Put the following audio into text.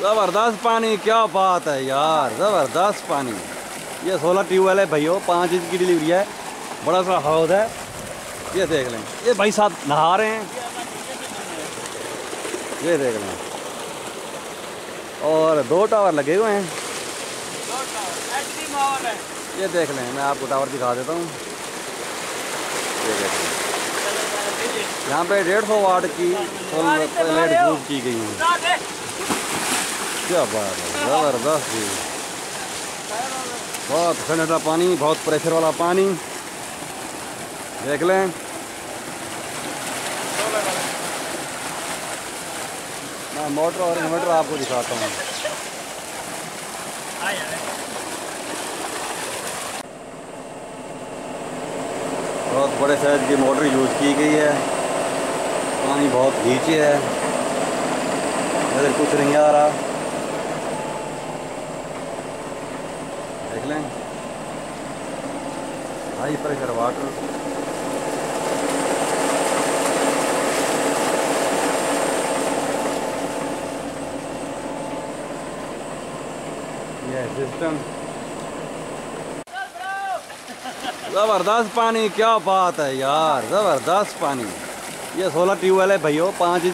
ज़बरदस्त पानी, क्या बात है यार, ज़बरदस्त पानी। ये सोलह ट्यूबवेल है भैया, पाँच इंच की डिलीवरी है, बड़ा सा हौद है। ये देख लें, ये भाई साहब नहा रहे हैं। ये देख लें। और दो टावर लगे हुए हैं। ये देख लें, मैं आपको टावर दिखा देता हूँ। देख लें। यहाँ पे डेढ़ सौ वाट की सोलर प्लेट यूज़ की गई है। क्या बात है, ज़बरदस्त जी। बहुत ठंडा पानी, बहुत प्रेशर वाला पानी। देख लें। मैं मोटर और इन्वर्टर आपको दिखाता हूँ। बहुत बड़े साइज़ की मोटर यूज़ की गई है। पानी बहुत नीचे है। इधर कुछ नहीं आ रहा। देख लें। हाई प्रेशर वाटर ये सिस्टम ज़बरदस्त पानी, क्या बात है यार, ज़बरदस्त पानी। ये सोलह ट्यूबवेल है भैया पाँच इंच